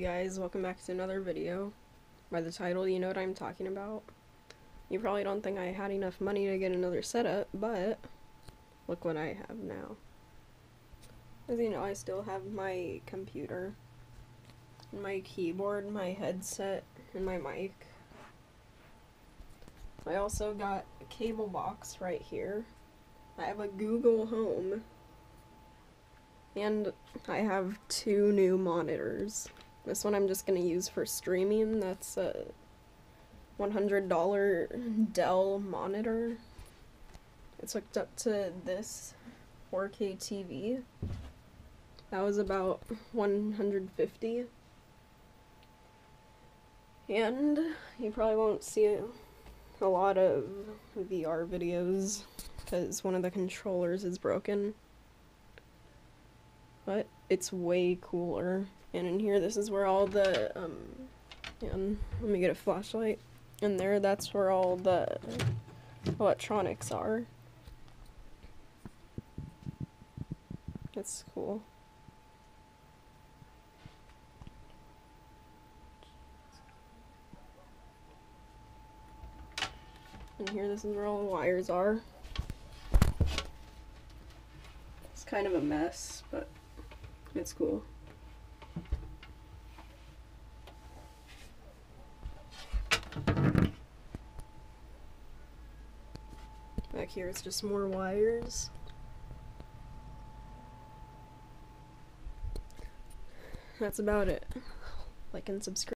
guys, welcome back to another video. By the title, you know what I'm talking about. You probably don't think I had enough money to get another setup, but look what I have now. As you know, I still have my computer, my keyboard, my headset, and my mic. I also got a cable box right here. I have a Google Home. And I have two new monitors. This one I'm just gonna use for streaming. That's a $100 Dell monitor. It's hooked up to this 4K TV. That was about 150 And you probably won't see a, a lot of VR videos because one of the controllers is broken but it's way cooler. And in here, this is where all the, um, and let me get a flashlight. In there, that's where all the electronics are. It's cool. And here, this is where all the wires are. It's kind of a mess, but it's cool. Back here it's just more wires. That's about it. Like and subscribe.